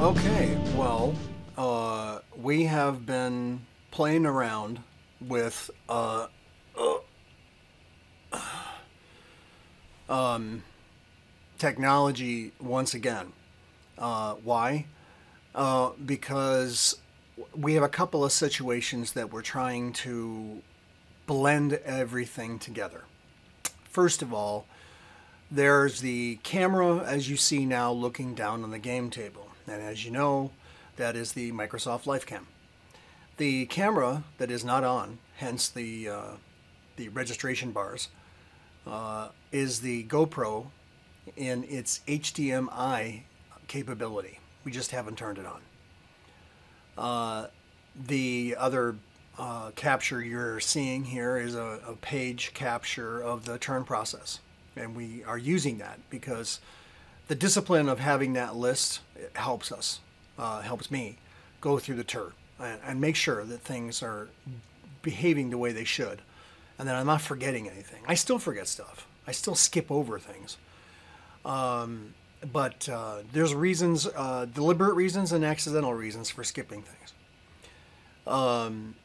Okay, well, uh, we have been playing around with uh, uh, um, technology once again. Uh, why? Uh, because we have a couple of situations that we're trying to blend everything together. First of all, there's the camera as you see now looking down on the game table. And as you know, that is the Microsoft LifeCam. The camera that is not on, hence the, uh, the registration bars, uh, is the GoPro in its HDMI capability. We just haven't turned it on. Uh, the other uh, capture you're seeing here is a, a, page capture of the turn process. And we are using that because the discipline of having that list helps us, uh, helps me go through the turn and, and make sure that things are behaving the way they should and that I'm not forgetting anything. I still forget stuff. I still skip over things. Um, but uh, there's reasons, uh, deliberate reasons and accidental reasons for skipping things. Um,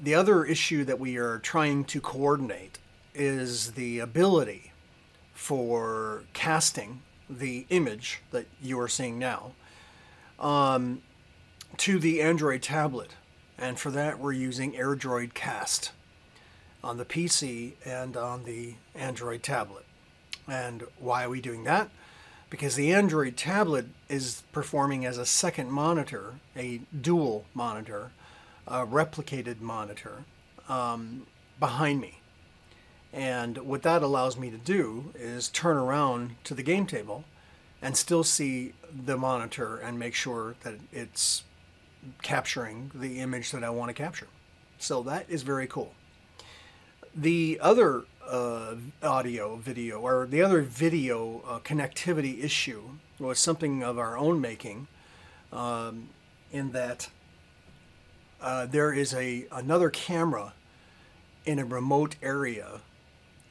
the other issue that we are trying to coordinate is the ability for casting the image that you are seeing now um, to the Android tablet. And for that, we're using AirDroid Cast on the PC and on the Android tablet. And why are we doing that? Because the Android tablet is performing as a second monitor, a dual monitor, a replicated monitor um, behind me. And what that allows me to do is turn around to the game table and still see the monitor and make sure that it's capturing the image that I want to capture. So that is very cool. The other uh, audio, video, or the other video uh, connectivity issue was something of our own making, um, in that uh, there is a another camera in a remote area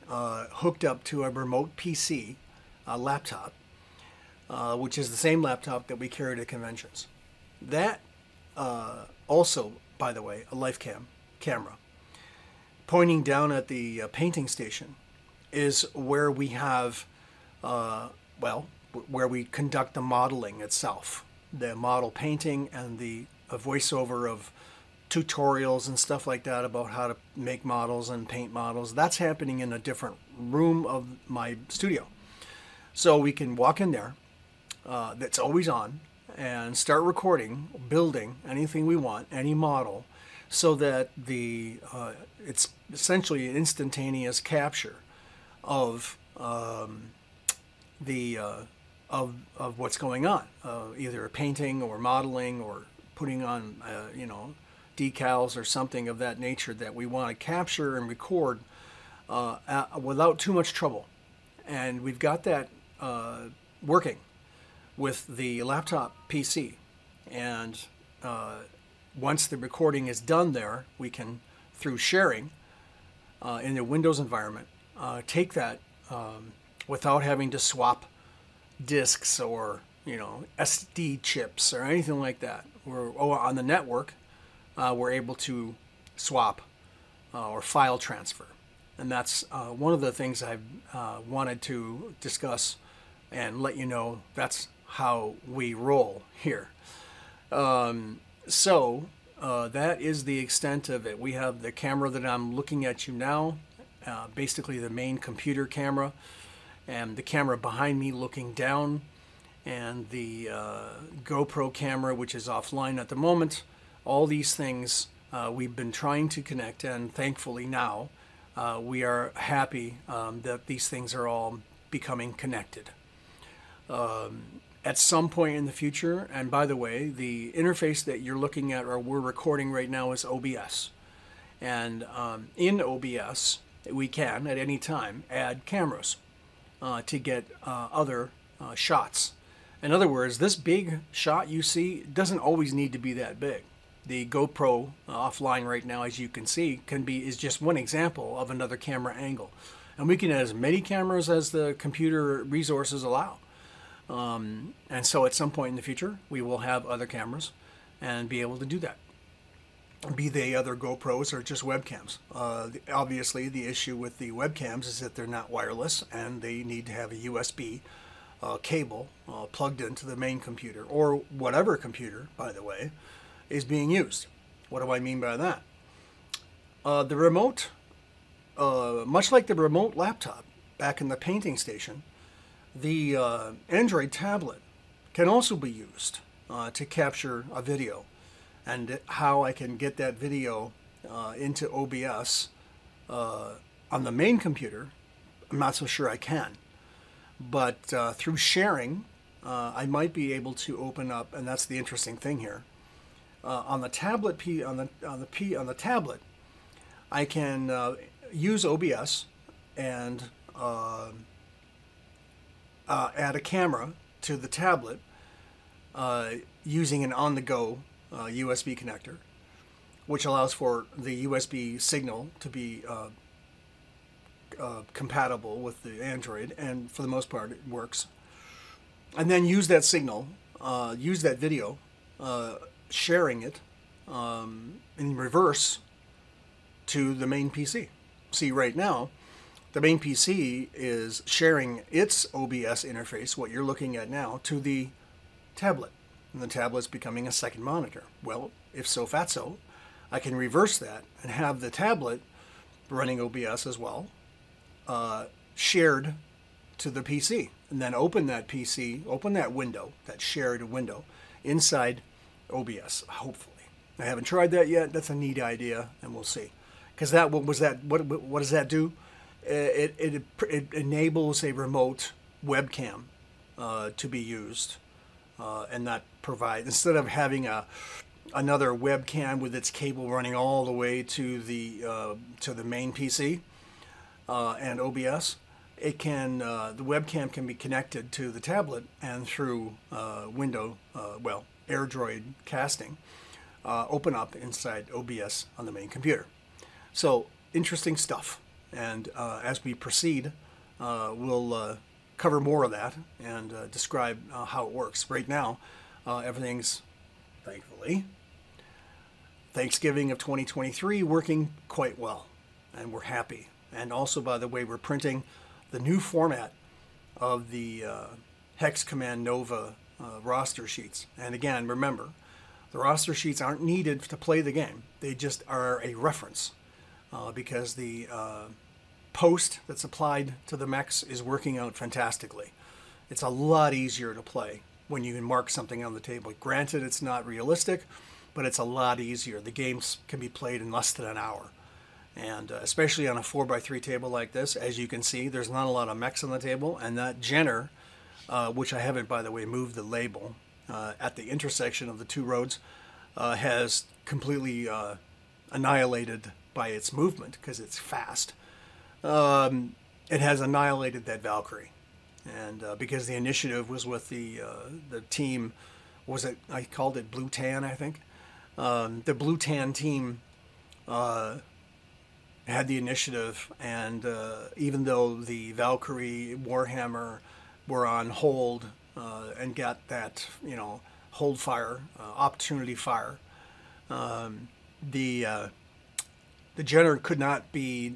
uh, hooked up to a remote PC, a laptop, uh, which is the same laptop that we carry to conventions. That uh, also, by the way, a LifeCam camera pointing down at the uh, painting station is where we have, uh, well, where we conduct the modeling itself, the model painting and the voiceover of tutorials and stuff like that about how to make models and paint models. That's happening in a different room of my studio. So we can walk in there, uh, that's always on, and start recording, building anything we want, any model, so that the uh, it's essentially an instantaneous capture of um, the uh, of of what's going on, uh, either painting or modeling or putting on uh, you know decals or something of that nature that we want to capture and record uh, without too much trouble, and we've got that uh, working with the laptop PC, and uh, once the recording is done there, we can through sharing uh, in the Windows environment, uh, take that um, without having to swap disks or you know SD chips or anything like that. We're oh, on the network. Uh, we're able to swap uh, or file transfer, and that's uh, one of the things I've uh, wanted to discuss and let you know. That's how we roll here. Um, so uh, that is the extent of it. We have the camera that I'm looking at you now, uh, basically the main computer camera, and the camera behind me looking down, and the GoPro camera, which is offline at the moment. All these things uh, we've been trying to connect, and thankfully now uh, we are happy um, that these things are all becoming connected. Um, at some point in the future. And by the way, the interface that you're looking at or we're recording right now is OBS. And um, in OBS, we can at any time add cameras uh, to get uh, other uh, shots. In other words, this big shot you see doesn't always need to be that big. The GoPro uh, offline right now, as you can see, can be is just one example of another camera angle, and we can add as many cameras as the computer resources allow. Um, and so at some point in the future, we will have other cameras and be able to do that. Be they other GoPros or just webcams. Uh, obviously, the issue with the webcams is that they're not wireless and they need to have a USB uh, cable uh, plugged into the main computer or whatever computer, by the way, is being used. What do I mean by that? Uh, the remote, uh, much like the remote laptop back in the painting station, the uh, Android tablet can also be used uh, to capture a video. And how I can get that video uh, into OBS uh, on the main computer, I'm not so sure I can. But through sharing, I might be able to open up, and that's the interesting thing here. Uh, on the tablet, P, on the on the P on the tablet, I can use OBS and uh, add a camera to the tablet uh, using an on the go uh, USB connector, which allows for the USB signal to be uh, uh, compatible with the Android, and for the most part, it works. And then use that signal, uh, use that video, sharing it um, in reverse to the main PC. See, right now, the main PC is sharing its OBS interface, what you're looking at now, to the tablet. And the tablet's becoming a second monitor. Well, if so fatso, I can reverse that and have the tablet running OBS as well, uh, shared to the PC. And then open that PC, open that window, that shared window, inside OBS, hopefully. I haven't tried that yet. That's a neat idea, and we'll see. Because that what was that? What what does that do? it, it, it enables a remote webcam uh, to be used uh, and not provide instead of having a another webcam with its cable running all the way to the uh, to the main PC uh, and OBS. It can uh, the webcam can be connected to the tablet and through uh, window well AirDroid casting open up inside OBS on the main computer. So interesting stuff. And uh, as we proceed, uh, we'll uh, cover more of that and uh, describe uh, how it works. Right now, uh, everything's, thankfully, Thanksgiving of 2023 working quite well, and we're happy. And also, by the way, we're printing the new format of the Hex Command Nova roster sheets. And again, remember, the roster sheets aren't needed to play the game. They just are a reference uh, because the uh, post that's applied to the mechs is working out fantastically. It's a lot easier to play when you can mark something on the table. Granted, it's not realistic, but it's a lot easier. The games can be played in less than an hour. And uh, especially on a 4x3 table like this, as you can see, there's not a lot of mechs on the table. And that Jenner, uh, which I haven't, by the way, moved the label uh, at the intersection of the two roads, uh, has completely uh, annihilated by its movement because it's fast um, it has annihilated that Valkyrie. And uh, because the initiative was with the the team, was it? I called it Blue Tan, I think. Um, the Blue Tan team had the initiative, and even though the Valkyrie Warhammer were on hold uh, and got that you know hold fire uh, opportunity fire, um, the the Jenner could not be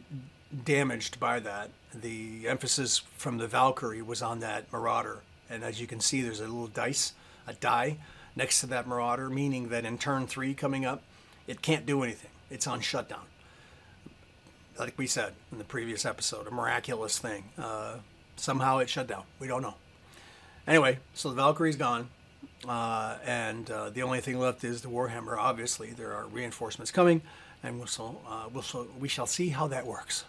damaged by that. The emphasis from the Valkyrie was on that Marauder. And as you can see, there's a little dice, a die next to that Marauder, meaning that in turn three coming up, it can't do anything. It's on shutdown. Like we said in the previous episode, a miraculous thing. Uh, somehow it shut down. We don't know. Anyway, so the Valkyrie's gone. Uh, and uh, the only thing left is the Warhammer. Obviously, there are reinforcements coming, and we'll, so, uh, we'll so, we shall see how that works.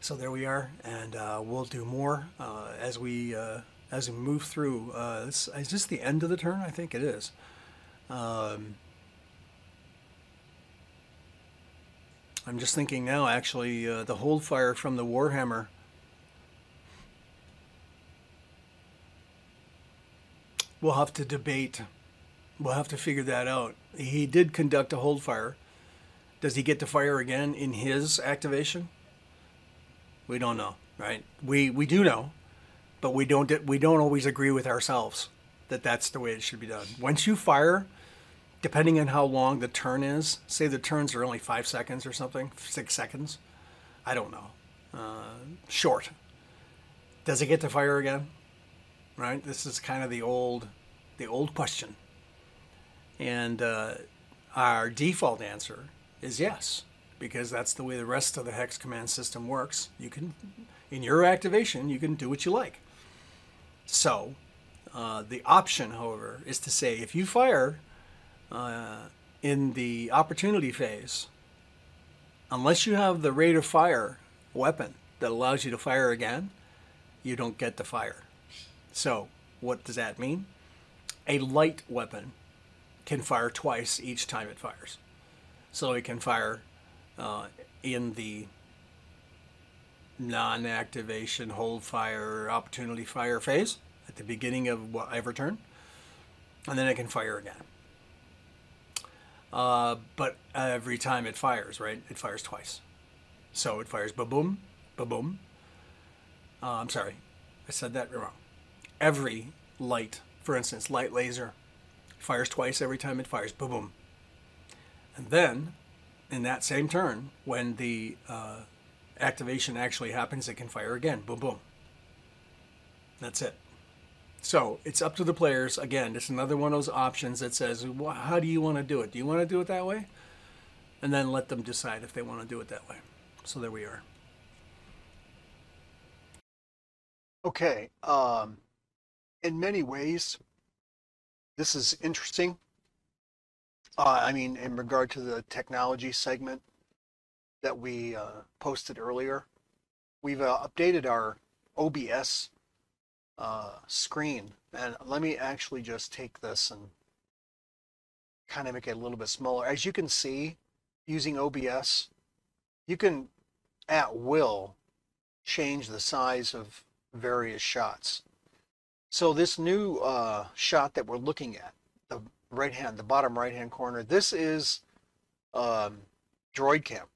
So there we are, and uh, we'll do more uh, as we uh, as we move through. This, is this the end of the turn? I think it is. Um, I'm just thinking now. Actually, the hold fire from the Warhammer. We'll have to debate. We'll have to figure that out. He did conduct a hold fire. Does he get to fire again in his activation? We don't know, right? We we do know but we don't we don't always agree with ourselves that that's the way it should be done. Once you fire, depending on how long the turn is, say the turns are only five seconds or something, six seconds, I don't know, uh, short. Does it get to fire again? Right. This is kind of the old, the old question. And uh, our default answer is yes, because that's the way the rest of the hex command system works. You can, in your activation, you can do what you like. So, uh, the option, however, is to say if you fire uh, in the opportunity phase, unless you have the rate of fire weapon that allows you to fire again, you don't get to fire. So, what does that mean? A light weapon can fire twice each time it fires. So it can fire uh, in the non-activation hold fire opportunity fire phase at the beginning of whatever turn and then it can fire again uh, but every time it fires right it fires twice so it fires ba boom ba boom uh, i'm sorry i said that wrong every light for instance light laser fires twice every time it fires boom, boom and then in that same turn when the uh, activation actually happens, it can fire again. Boom, boom. That's it. So it's up to the players. Again, it's another one of those options that says, well, how do you want to do it? Do you want to do it that way? And then let them decide if they want to do it that way. So there we are. Okay. Um, in many ways, this is interesting. Uh, I mean, in regard to the technology segment, that we uh, posted earlier. We've uh, updated our OBS uh, screen. And let me actually just take this and kind of make it a little bit smaller. As you can see, using OBS, you can at will change the size of various shots. So this new uh, shot that we're looking at, the right hand, the bottom right hand corner, this is um, Droid Cam.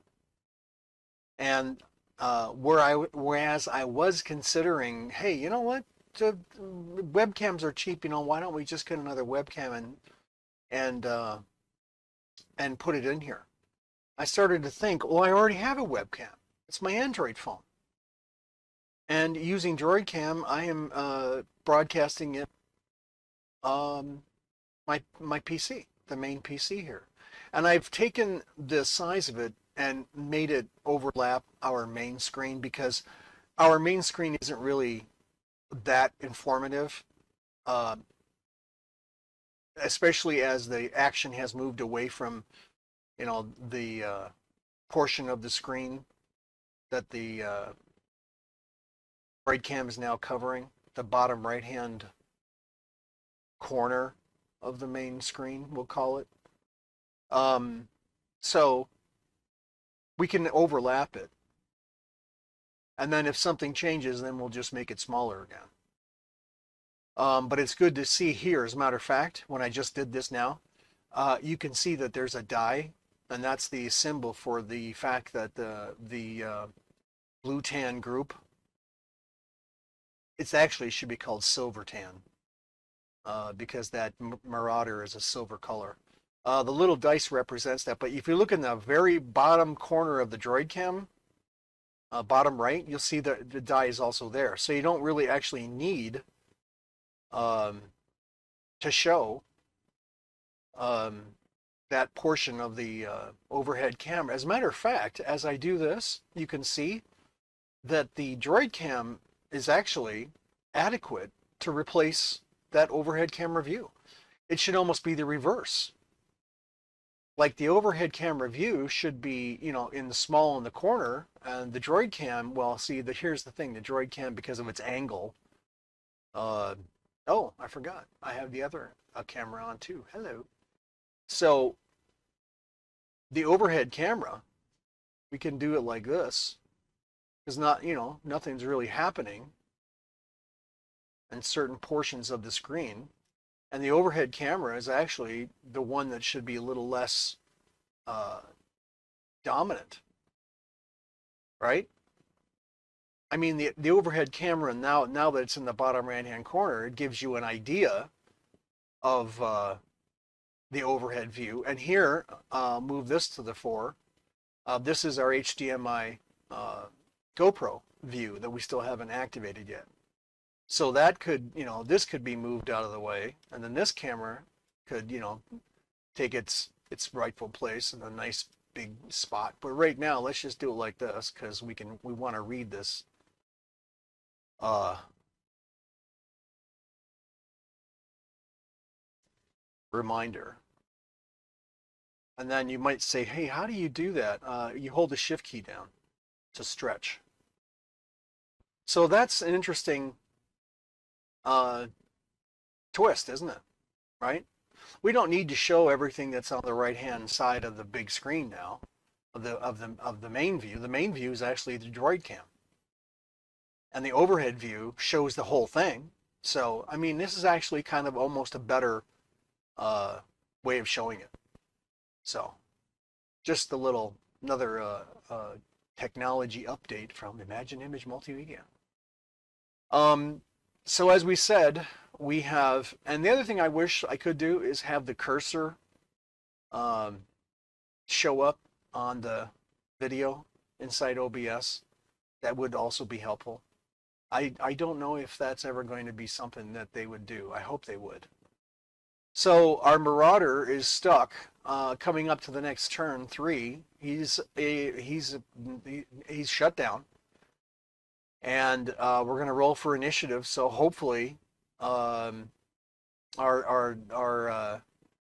And uh, where I whereas I was considering, hey, you know what, webcams are cheap. You know, why don't we just get another webcam and and uh, and put it in here? I started to think, well, I already have a webcam. It's my Android phone. And using DroidCam, I am uh, broadcasting it um, my my PC, the main PC here. And I've taken the size of it and made it overlap our main screen because our main screen isn't really that informative, uh, especially as the action has moved away from, you know, the uh, portion of the screen that the uh, cam is now covering, the bottom right hand corner of the main screen, we'll call it. Um, so we can overlap it. And then if something changes, then we'll just make it smaller again. Um, but it's good to see here, as a matter of fact, when I just did this now, uh, you can see that there's a die, and that's the symbol for the fact that the, the uh, blue tan group, it's actually should be called silver tan, uh, because that Marauder is a silver color. Uh, the little dice represents that. But if you look in the very bottom corner of the droid cam, uh, bottom right, you'll see that the die is also there. So you don't really actually need um, to show um, that portion of the uh, overhead camera. As a matter of fact, as I do this, you can see that the droid cam is actually adequate to replace that overhead camera view. It should almost be the reverse like the overhead camera view should be, you know, in the small in the corner, and the droid cam, well, see, the, here's the thing, the droid cam, because of its angle, uh, oh, I forgot, I have the other uh, camera on too, hello. So, the overhead camera, we can do it like this, because not, you know, nothing's really happening in certain portions of the screen, and the overhead camera is actually the one that should be a little less uh, dominant, right? I mean, the the overhead camera now now that it's in the bottom right hand corner, it gives you an idea of uh, the overhead view. And here, uh, move this to the fore. Uh, this is our HDMI uh, GoPro view that we still haven't activated yet. So that could, you know, this could be moved out of the way, and then this camera could, you know, take its its rightful place in a nice big spot. But right now, let's just do it like this because we can we want to read this. Uh, reminder. And then you might say, hey, how do you do that? Uh, you hold the shift key down to stretch. So that's an interesting uh, twist, isn't it? Right? We don't need to show everything that's on the right hand side of the big screen now, of the of the of the main view. The main view is actually the droid cam. And the overhead view shows the whole thing. So I mean this is actually kind of almost a better uh, way of showing it. So just a little another uh, uh, technology update from Imagine Image Multimedia. Um, so as we said, we have, and the other thing I wish I could do is have the cursor um, show up on the video inside OBS. That would also be helpful. I, I don't know if that's ever going to be something that they would do. I hope they would. So our Marauder is stuck uh, coming up to the next turn three. He's a, he's a, he's shut down, and uh, we're going to roll for initiative. So hopefully, um, our our our uh,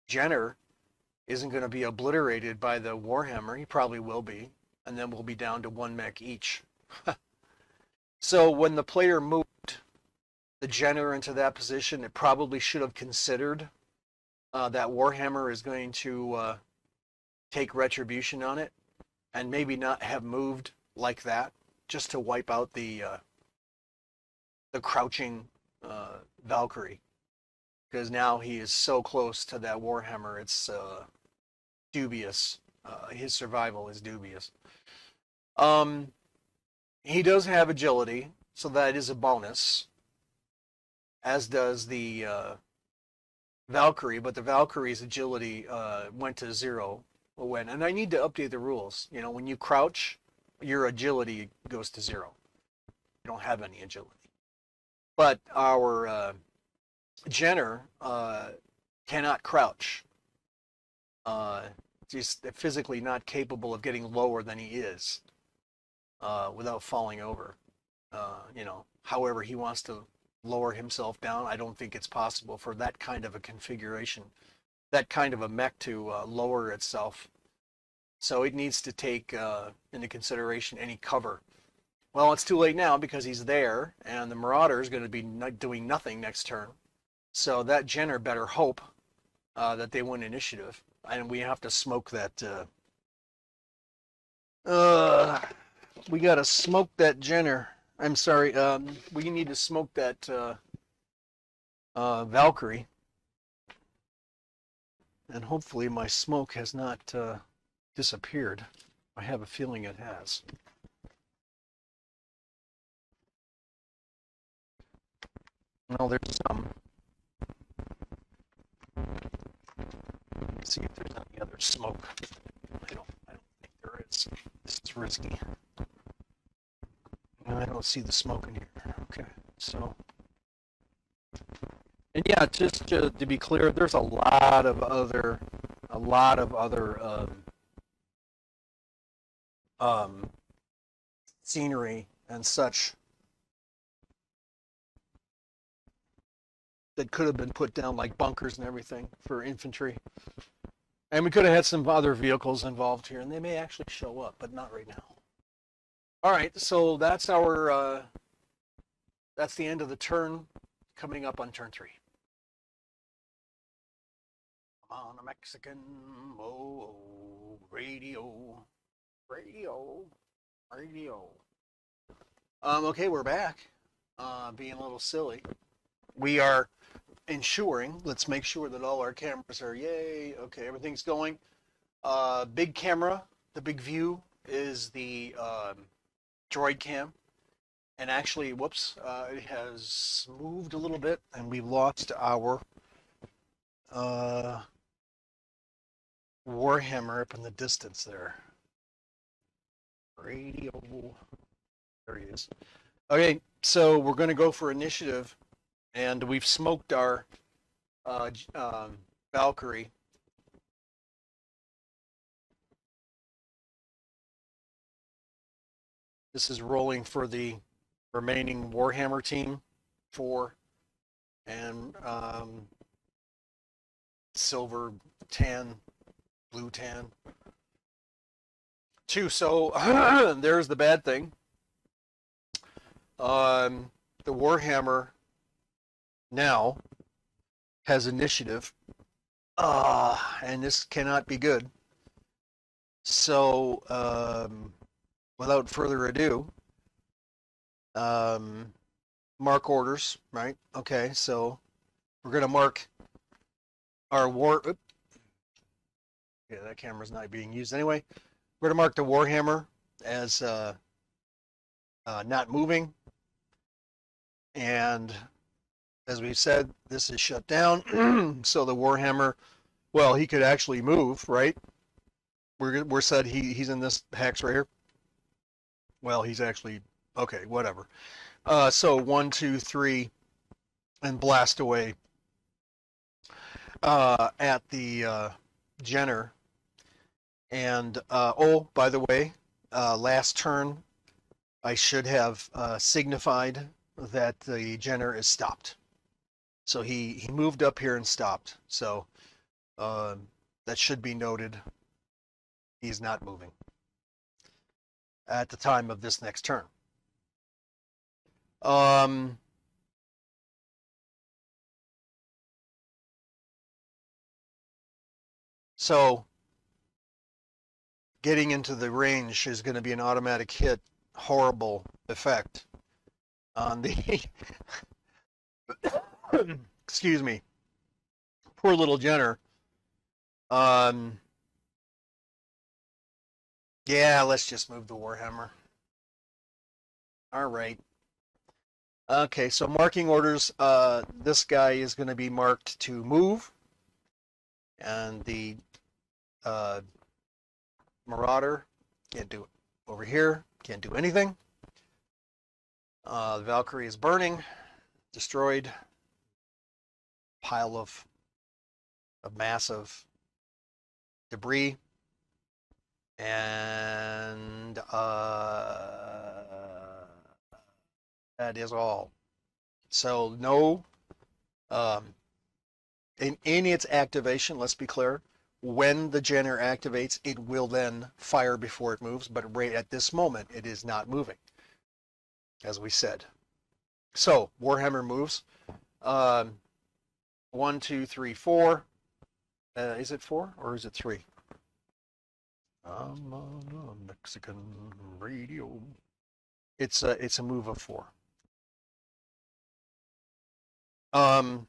Jenner isn't going to be obliterated by the Warhammer. He probably will be, and then we'll be down to one mech each. so when the player moved the Jenner into that position, it probably should have considered uh, that Warhammer is going to uh, take retribution on it, and maybe not have moved like that, just to wipe out the uh, the crouching uh, Valkyrie, because now he is so close to that Warhammer, it's uh, dubious. Uh, his survival is dubious. Um, he does have agility, so that is a bonus, as does the Valkyrie, but the Valkyrie's agility uh, went to zero when, and I need to update the rules. You know, when you crouch, your agility goes to zero. You don't have any agility. But our uh, Jenner uh, cannot crouch. Uh, just physically not capable of getting lower than he is uh, without falling over. Uh, you know, however he wants to lower himself down. I don't think it's possible for that kind of a configuration, that kind of a mech to uh, lower itself. So it needs to take uh, into consideration any cover. Well, it's too late now because he's there, and the Marauder is going to be doing nothing next turn. So that Jenner better hope uh, that they win initiative, and we have to smoke that. Uh, uh we got to smoke that Jenner. I'm sorry. Um, we need to smoke that uh, uh, Valkyrie, and hopefully my smoke has not uh, disappeared. I have a feeling it has. Well, there's some. Let's see if there's any other smoke. I don't. I don't think there is. This is risky. I don't see the smoke in here. Okay, so. And yeah, just to, to be clear, there's a lot of other, a lot of other um, um, scenery and such that could have been put down, like bunkers and everything for infantry. And we could have had some other vehicles involved here, and they may actually show up, but not right now. All right, so that's our uh, that's the end of the turn. Coming up on turn three. on a Mexican oh, oh, radio, radio, radio. Um, okay, we're back. Uh, being a little silly. We are ensuring. Let's make sure that all our cameras are yay. Okay, everything's going. Uh, big camera, the big view is the um, droid cam and actually, whoops, uh, it has moved a little bit, and we've lost our uh, Warhammer up in the distance there. Radio. There he is. Okay, so we're going to go for initiative, and we've smoked our uh, um, Valkyrie. This is rolling for the remaining Warhammer team, four, and um, silver, tan, blue, tan. Two. So there's the bad thing. Um, the Warhammer now has initiative, uh, and this cannot be good. So, um, without further ado, um, mark orders, right? Okay, so we're gonna mark our war. oop. Yeah, that camera's not being used anyway. We're gonna mark the Warhammer as uh, uh, not moving, and as we said, this is shut down. so the Warhammer, well, he could actually move, right? We're we're said he he's in this hex right here. Well, he's actually okay. Whatever. Uh, so one, two, three, and blast away uh, at the uh, Jenner. And uh, oh, by the way, uh, last turn, I should have uh, signified that the Jenner is stopped. So he he moved up here and stopped. So um, that should be noted. He's not moving at the time of this next turn. Um, so getting into the range is going to be an automatic hit, horrible effect on the. excuse me. Poor little Jenner. Um, yeah, let's just move the Warhammer. All right. Okay, so marking orders. Uh, this guy is going to be marked to move, and the uh, Marauder can't do. Over here, can't do anything. Uh, the Valkyrie is burning, destroyed. Pile of of massive debris and uh, that is all. So no, um, in in its activation, let's be clear. When the Jenner activates, it will then fire before it moves, but right at this moment, it is not moving, as we said. So Warhammer moves. Um, one, two, three, four. Uh, is it four or is it three? I'm on a Mexican radio. It's a it's a move of four. Um.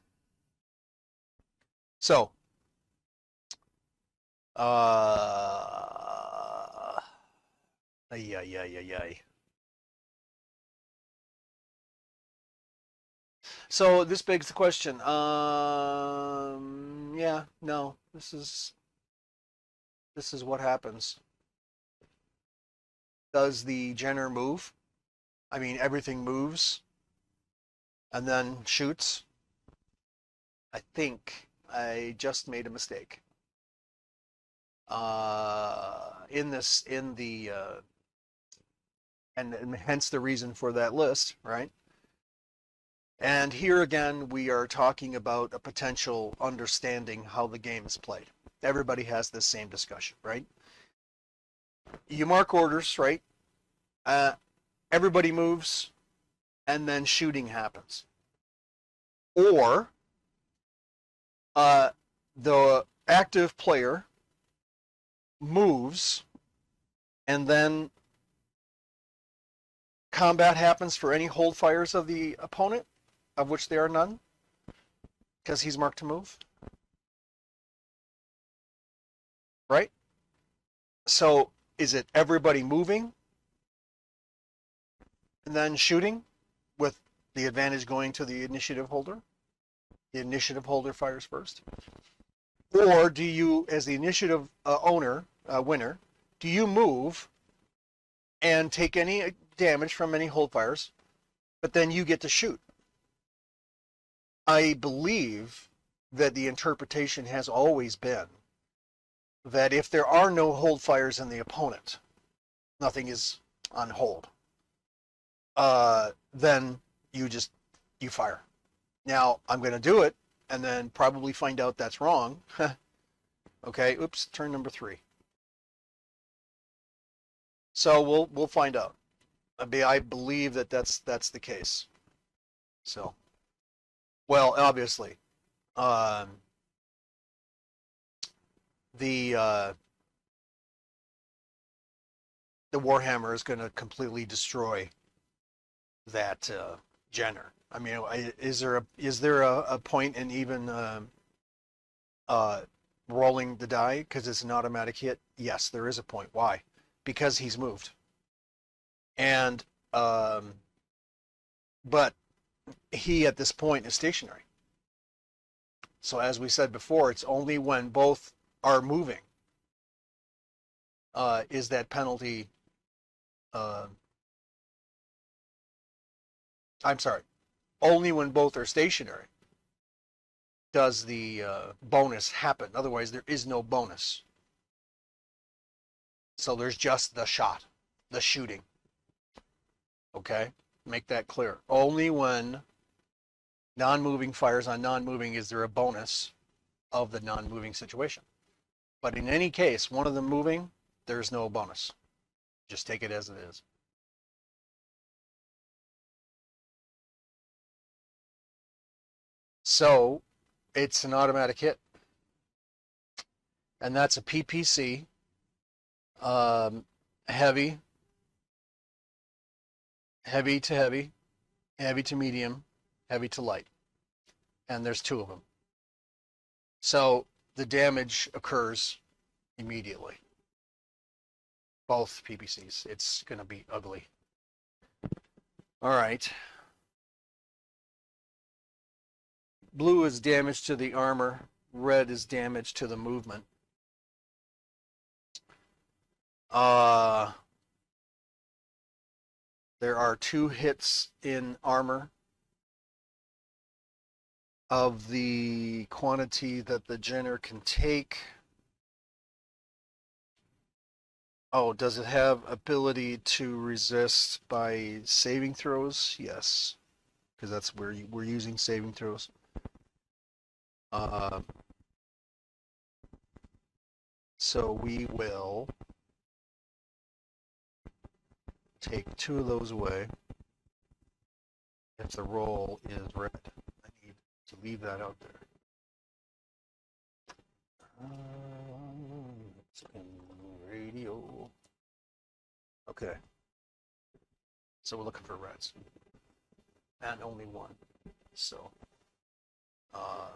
So. Uh. Ay ay ay ay. So this begs the question. Um. Yeah. No. This is this is what happens. Does the Jenner move? I mean, everything moves and then shoots. I think I just made a mistake. Uh, in this, in the, uh, and, and hence the reason for that list, right? And here again, we are talking about a potential understanding how the game is played everybody has this same discussion, right? You mark orders, right? Uh, everybody moves, and then shooting happens. Or uh, the active player moves, and then combat happens for any hold fires of the opponent, of which there are none, because he's marked to move. right? So is it everybody moving? and then shooting with the advantage going to the initiative holder? The initiative holder fires first? Or do you, as the initiative uh, owner, uh, winner, do you move and take any damage from any hold fires, but then you get to shoot? I believe that the interpretation has always been that if there are no hold fires in the opponent, nothing is on hold, uh, then you just you fire. Now I'm going to do it and then probably find out that's wrong. okay, oops, turn number three. So we'll we'll find out. I be I believe that that's that's the case. So, well, obviously, um, the uh, the Warhammer is going to completely destroy that uh, Jenner. I mean, is there a is there a, a point in even um uh, rolling the die because it's an automatic hit? Yes, there is a point. Why? Because he's moved. And um, but he at this point is stationary. So as we said before, it's only when both are moving uh, is that penalty. Uh, I'm sorry, only when both are stationary does the uh, bonus happen. Otherwise, there is no bonus. So there's just the shot, the shooting. Okay, make that clear. Only when non-moving fires on non-moving is there a bonus of the non-moving situation. But in any case, one of them moving, there's no bonus. Just take it as it is. So it's an automatic hit. And that's a PPC, um, heavy, heavy to heavy, heavy to medium, heavy to light. And there's two of them. So the damage occurs immediately. Both PPCs. It's going to be ugly. All right. Blue is damage to the armor. Red is damage to the movement. Uh, there are two hits in armor of the quantity that the Jenner can take. Oh, does it have ability to resist by saving throws? Yes, because that's where we're using saving throws. Uh, so we will take two of those away if the roll is red. I need to leave that out there. Um, radio. Okay. So we're looking for reds. And only one. So, uh,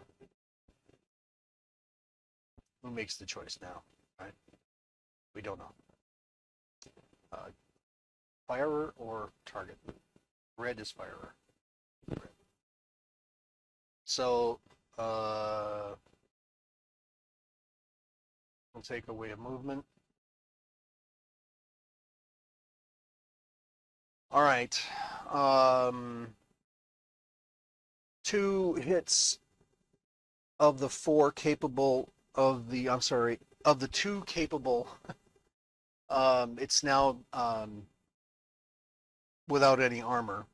who makes the choice now, right? We don't know. Uh, firer or target? Red is firer. Red. So, uh, we'll take away a movement. All right. Um, two hits of the four capable of the, I'm sorry, of the two capable, um, it's now um, without any armor.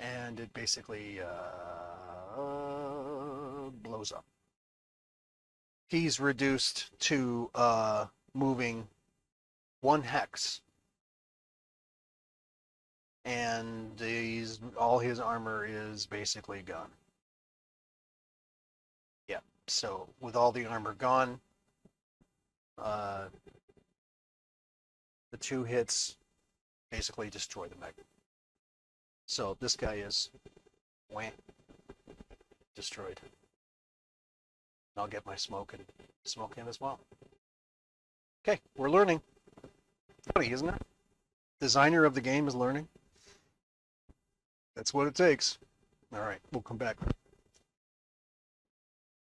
And it basically uh, blows up. He's reduced to uh, moving one hex. And he's, all his armor is basically gone. Yeah, so with all the armor gone, uh, the two hits basically destroy the mech. So this guy is wham, destroyed. I'll get my smoke and smoke in as well. Okay, we're learning. Funny, isn't it? Designer of the game is learning. That's what it takes. All right, we'll come back.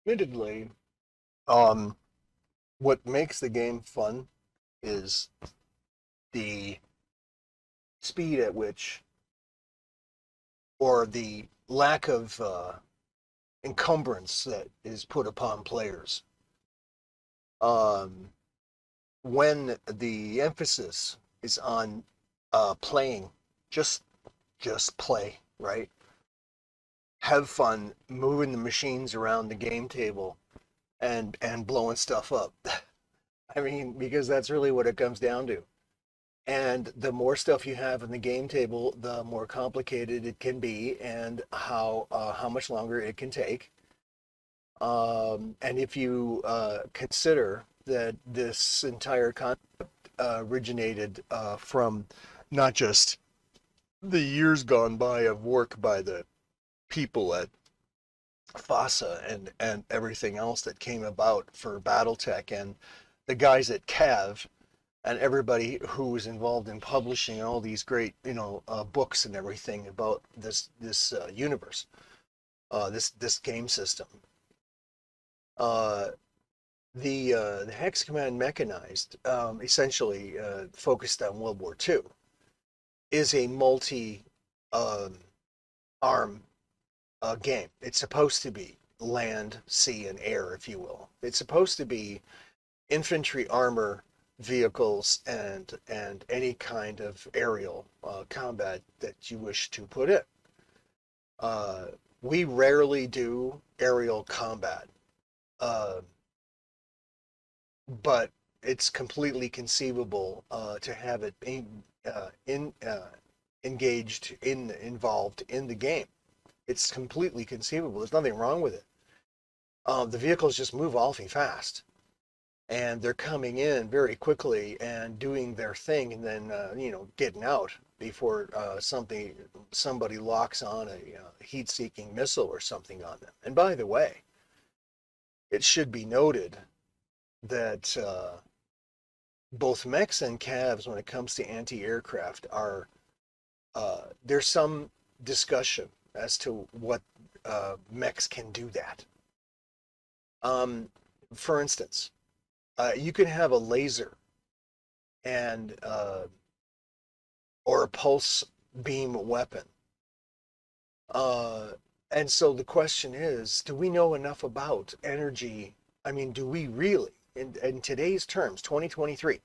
admittedly, um, what makes the game fun is the speed at which, or the lack of uh, encumbrance that is put upon players. Um, when the emphasis is on uh, playing, just just play, right? Have fun moving the machines around the game table and and blowing stuff up. I mean, because that's really what it comes down to. And the more stuff you have in the game table, the more complicated it can be, and how uh, how much longer it can take. Um, and if you uh, consider that this entire concept uh, originated uh, from not just the years gone by of work by the people at FASA and and everything else that came about for BattleTech and the guys at Cav and everybody who was involved in publishing all these great you know uh, books and everything about this this uh, universe, uh, this this game system. Uh, the uh, the Hex Command mechanized, um, essentially uh, focused on World War II, is a multi um, arm game. It's supposed to be land, sea, and air, if you will. It's supposed to be infantry armor vehicles and and any kind of aerial uh, combat that you wish to put in. Uh, we rarely do aerial combat, uh, but it's completely conceivable uh, to have it in, uh, in uh, engaged in involved in the game. It's completely conceivable. There's nothing wrong with it. Um, the vehicles just move awfully fast, and they're coming in very quickly and doing their thing, and then uh, you know getting out before uh, something somebody locks on a uh, heat-seeking missile or something on them. And by the way, it should be noted that uh, both mechs and cavs, when it comes to anti-aircraft, are uh, there's some discussion as to what uh, mechs can do that. Um, for instance, uh, you can have a laser and uh, or a pulse beam weapon. Uh, and so the question is, do we know enough about energy? I mean, do we really, in, in today's terms, 2023,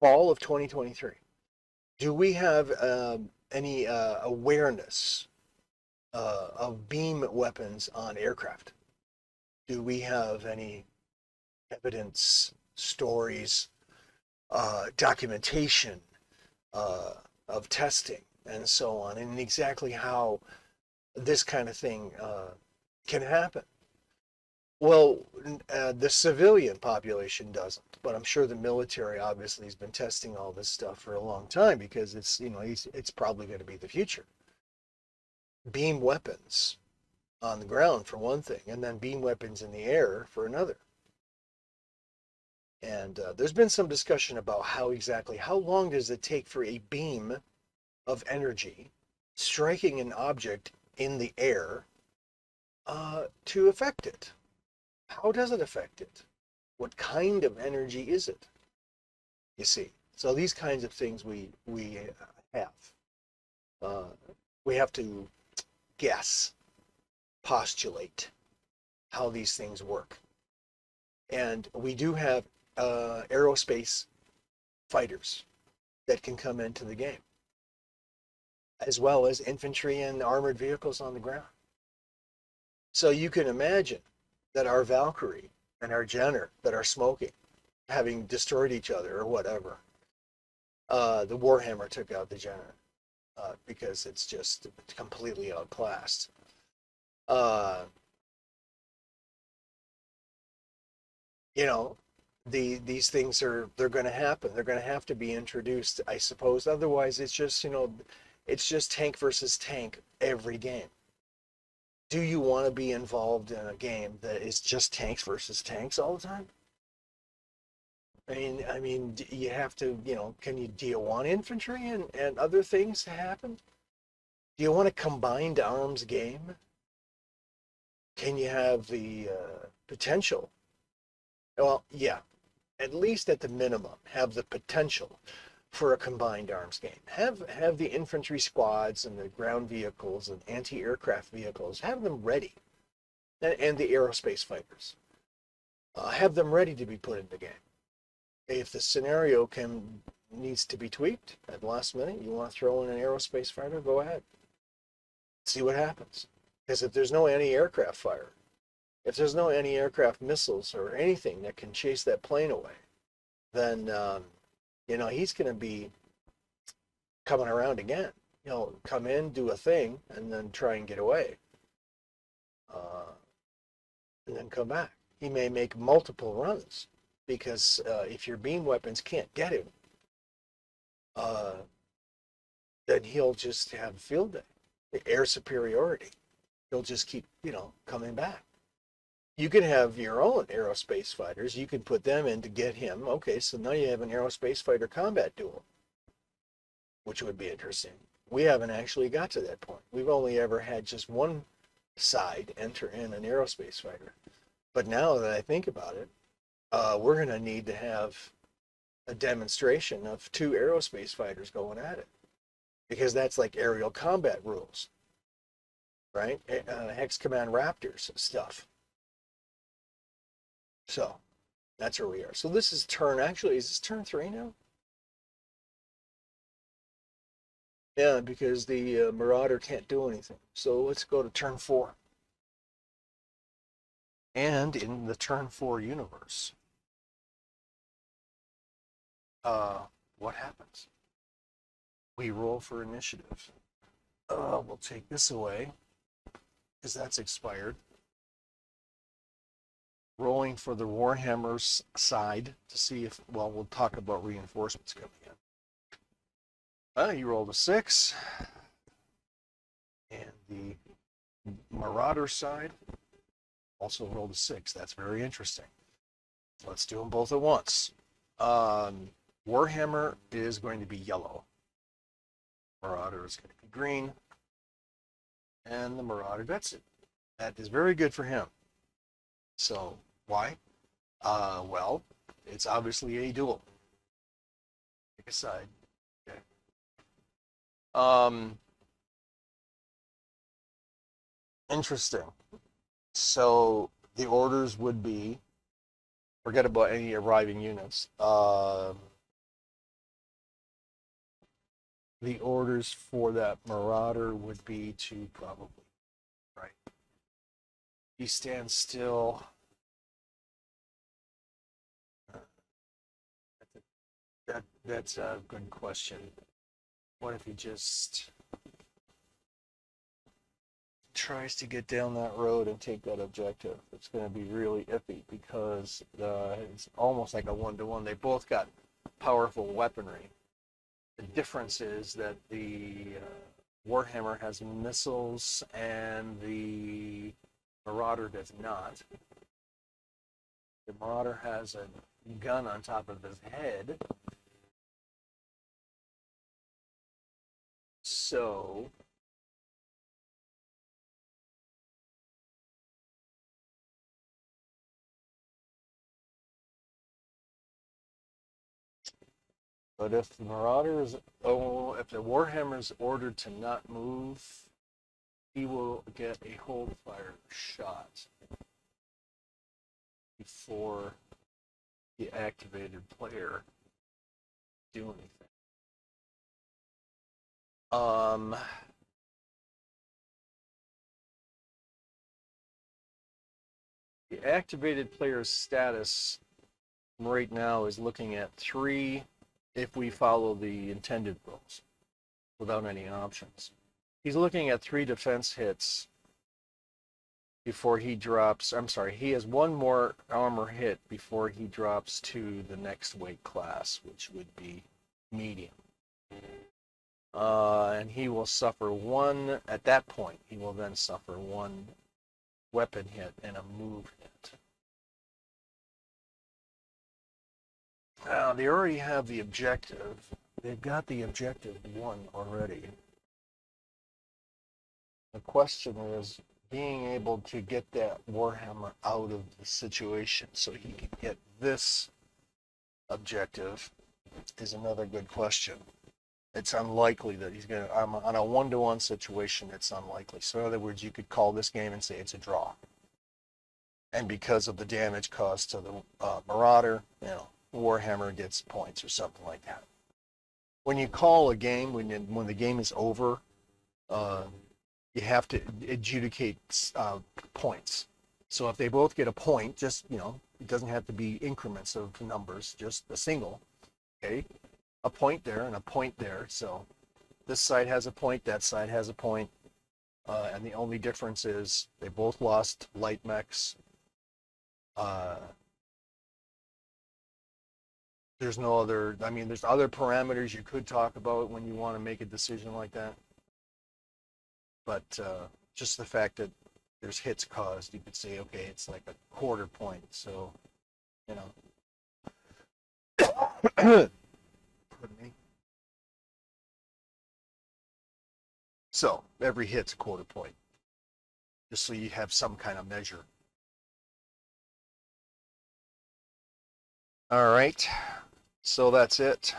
fall of 2023, do we have um, any uh, awareness uh, of beam weapons on aircraft? Do we have any evidence, stories, uh, documentation uh, of testing, and so on, and exactly how this kind of thing uh, can happen? Well, uh, the civilian population doesn't, but I'm sure the military obviously has been testing all this stuff for a long time because it's you know it's probably going to be the future beam weapons on the ground for one thing, and then beam weapons in the air for another. And uh, there's been some discussion about how exactly, how long does it take for a beam of energy striking an object in the air uh, to affect it? How does it affect it? What kind of energy is it? You see, so these kinds of things we we uh, have. Uh, we have to guess, postulate how these things work. And we do have uh, aerospace fighters that can come into the game, as well as infantry and armored vehicles on the ground. So you can imagine that our Valkyrie and our Jenner that are smoking, having destroyed each other or whatever, uh, the Warhammer took out the Jenner uh, because it's just completely outclassed. Uh, you know, the these things are they're going to happen. They're going to have to be introduced, I suppose. Otherwise, it's just you know, it's just tank versus tank every game. Do you want to be involved in a game that is just tanks versus tanks all the time? I mean, I mean, you have to, you know, can you do you want infantry and, and other things to happen? Do you want a combined arms game? Can you have the uh, potential? Well, yeah, at least at the minimum, have the potential for a combined arms game. Have have the infantry squads and the ground vehicles and anti-aircraft vehicles. Have them ready, and, and the aerospace fighters. Uh, have them ready to be put in the game if the scenario can needs to be tweaked at the last minute, you want to throw in an aerospace fighter, go ahead. See what happens. Because if there's no anti-aircraft fire, if there's no anti-aircraft missiles or anything that can chase that plane away, then um, you know he's going to be coming around again. You know, come in, do a thing, and then try and get away, uh, and then come back. He may make multiple runs because uh, if your beam weapons can't get him, uh, then he'll just have field day. Air superiority. He'll just keep, you know, coming back. You can have your own aerospace fighters. You can put them in to get him. Okay, so now you have an aerospace fighter combat duel, which would be interesting. We haven't actually got to that point. We've only ever had just one side enter in an aerospace fighter. But now that I think about it, uh, we're going to need to have a demonstration of two aerospace fighters going at it because that's like aerial combat rules, right? Uh, Hex Command Raptors stuff. So that's where we are. So this is turn, actually, is this turn three now? Yeah, because the uh, Marauder can't do anything. So let's go to turn four. And in the turn four universe, uh, what happens? We roll for initiative. Uh, we'll take this away because that's expired. Rolling for the Warhammer's side to see if, well, we'll talk about reinforcements coming in. Uh, you rolled a six. And the Marauder side also rolled a six. That's very interesting. Let's do them both at once. Um, Warhammer is going to be yellow. Marauder is going to be green. And the Marauder, that's it. That is very good for him. So, why? Uh, well, it's obviously a duel. Pick a side. Okay. Um, interesting. So, the orders would be forget about any arriving units. Um, the orders for that marauder would be to probably right he stands still that's a good question what if he just tries to get down that road and take that objective it's going to be really iffy because uh, it's almost like a one-to-one they both got powerful weaponry the difference is that the uh, Warhammer has missiles and the Marauder does not. The Marauder has a gun on top of his head. So. But if the Marauder is, oh, if the Warhammer is ordered to not move, he will get a hold fire shot before the activated player do anything. Um. The activated player's status right now is looking at three if we follow the intended rules without any options. He's looking at three defense hits before he drops. I'm sorry, he has one more armor hit before he drops to the next weight class, which would be medium. Uh, and he will suffer one, at that point, he will then suffer one weapon hit and a move hit. Now, they already have the objective. They've got the objective one already. The question is being able to get that Warhammer out of the situation so he can get this objective is another good question. It's unlikely that he's going to, on a one to one situation, it's unlikely. So, in other words, you could call this game and say it's a draw. And because of the damage caused to the uh, Marauder, you know, Warhammer gets points or something like that. When you call a game, when, you, when the game is over, uh, you have to adjudicate uh, points. So if they both get a point, just, you know, it doesn't have to be increments of numbers, just a single, okay? A point there and a point there. So this side has a point, that side has a point. Uh, and the only difference is they both lost light mechs. Uh, there's no other, I mean, there's other parameters you could talk about when you want to make a decision like that. But uh, just the fact that there's hits caused, you could say, okay, it's like a quarter point. So, you know. So every hit's a quarter point, just so you have some kind of measure. All right, so that's it.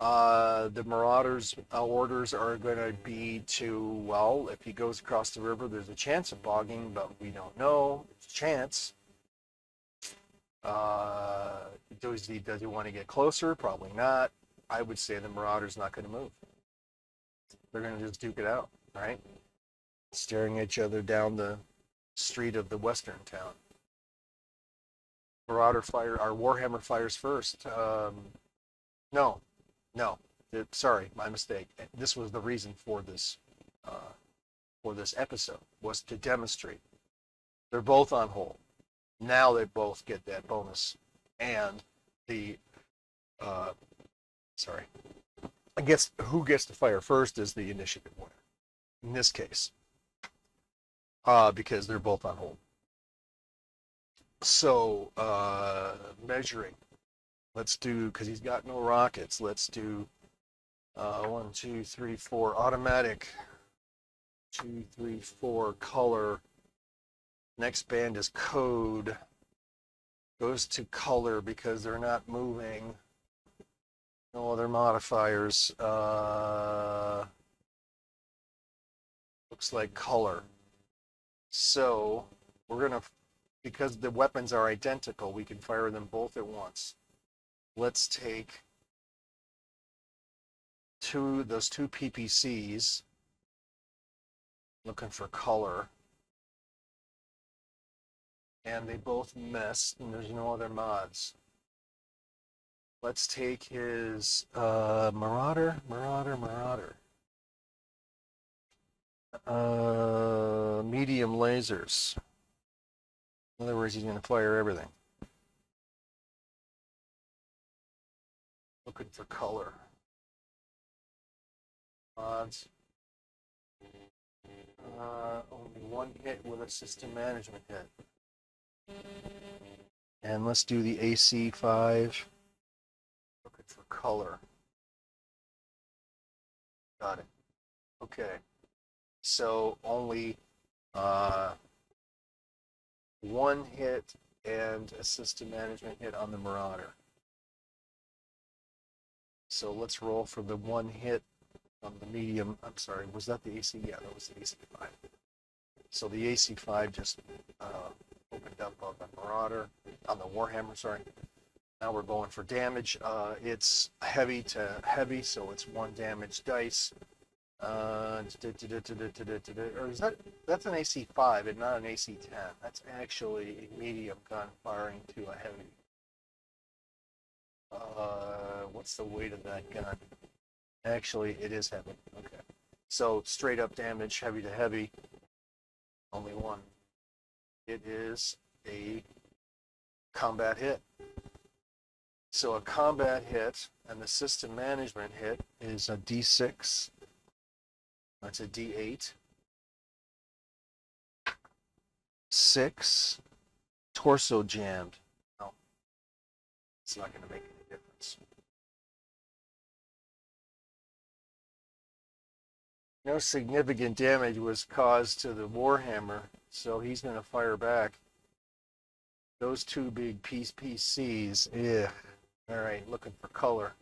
Uh, the Marauders' uh, orders are going to be to, well, if he goes across the river, there's a chance of bogging, but we don't know. It's a chance. Uh, does he does he want to get closer? Probably not. I would say the Marauder's not going to move. They're going to just duke it out, right? Staring each other down the street of the western town. Marauder fire, our Warhammer fires first. Um, no, no, it, sorry, my mistake. This was the reason for this uh, for this episode was to demonstrate they're both on hold. Now they both get that bonus, and the uh, sorry, I guess who gets to fire first is the initiative winner in this case, uh, because they're both on hold. So uh, measuring Let's do, because he's got no rockets, let's do uh, one, two, three, four, automatic. Two, three, four, color. Next band is code. Goes to color because they're not moving. No other modifiers. Uh, looks like color. So we're going to, because the weapons are identical, we can fire them both at once let's take two those two PPCs looking for color and they both miss, and there's no other mods let's take his uh, Marauder Marauder Marauder uh, medium lasers in other words he's going to fire everything Looking for color. Odds. Uh, only one hit with a system management hit. And let's do the AC5. Color. Got it. Okay. So only uh, one hit and a system management hit on the Marauder. So let's roll for the one hit on the medium. I'm sorry, was that the AC? Yeah, that was the AC5. So the AC5 just uh, opened up on the Marauder, on the Warhammer, sorry. Now we're going for damage. Uh, it's heavy to heavy, so it's one damage dice. Uh, or is that that's an AC5 and not an AC10? That's actually a medium gun firing to a heavy. Uh, what's the weight of that gun? Actually, it is heavy. Okay. So straight up damage, heavy to heavy. Only one. It is a combat hit. So a combat hit and the system management hit is a D6. That's a D8. Six. Torso jammed. No. It's not going to make any difference. No significant damage was caused to the Warhammer, so he's going to fire back. Those two big PCs. Yeah. All right, looking for color.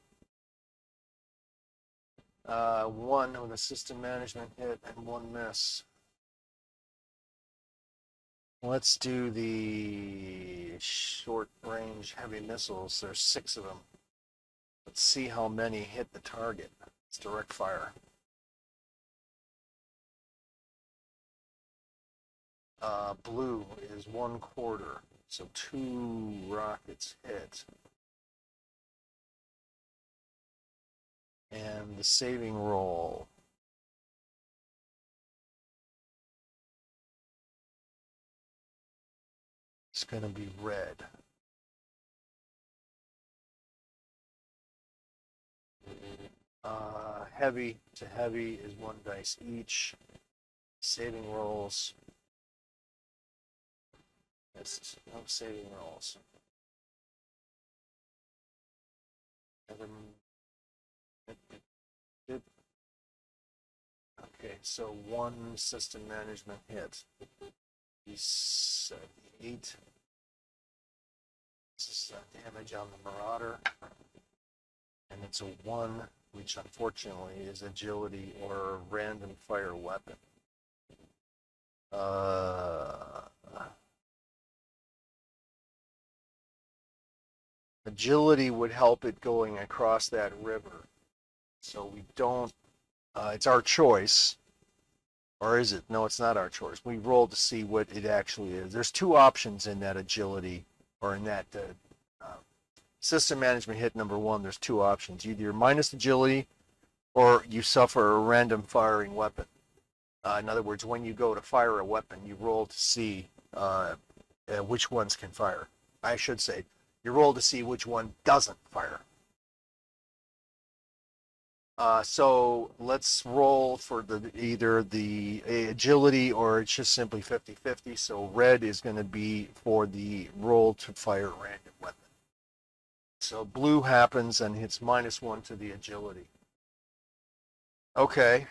Uh, one with a system management hit and one miss. Let's do the short range heavy missiles. There's six of them. Let's see how many hit the target. It's direct fire. Uh, blue is one quarter, so two rockets hit. And the saving roll. It's going to be red. Uh, heavy to heavy is one dice each. Saving rolls. Yes, no saving rolls. Okay, so one system management hit. Eight. This is uh, damage on the Marauder. And it's a one, which unfortunately is agility or random fire weapon. Uh, agility would help it going across that river. So we don't, uh, it's our choice. Or is it? No, it's not our choice. We roll to see what it actually is. There's two options in that agility or in that uh, uh, system management hit number one. There's two options. Either you're minus agility or you suffer a random firing weapon. Uh, in other words, when you go to fire a weapon, you roll to see uh, uh, which ones can fire. I should say, you roll to see which one doesn't fire. Uh, so let's roll for the either the agility or it's just simply 50-50. So red is going to be for the roll to fire a random weapon. So blue happens and hits minus one to the agility. Okay,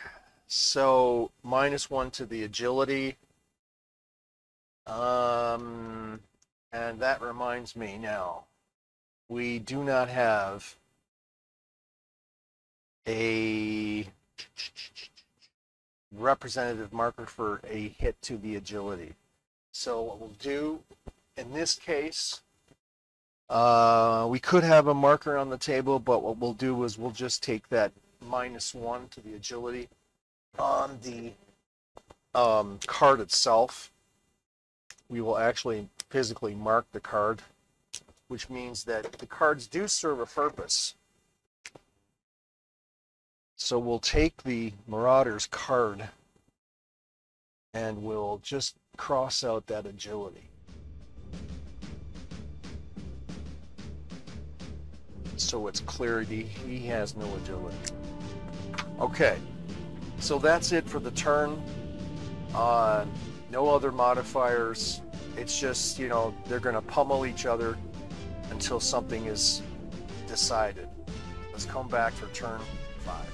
so minus one to the agility. Um, and that reminds me now, we do not have a representative marker for a hit to the agility. So what we'll do in this case, uh, we could have a marker on the table, but what we'll do is we'll just take that minus one to the agility on the um, card itself. We will actually physically mark the card, which means that the cards do serve a purpose. So we'll take the Marauder's card and we'll just cross out that agility. So it's clarity, he has no agility. Okay, so that's it for the turn. Uh, no other modifiers. It's just, you know, they're going to pummel each other until something is decided. Let's come back for turn five.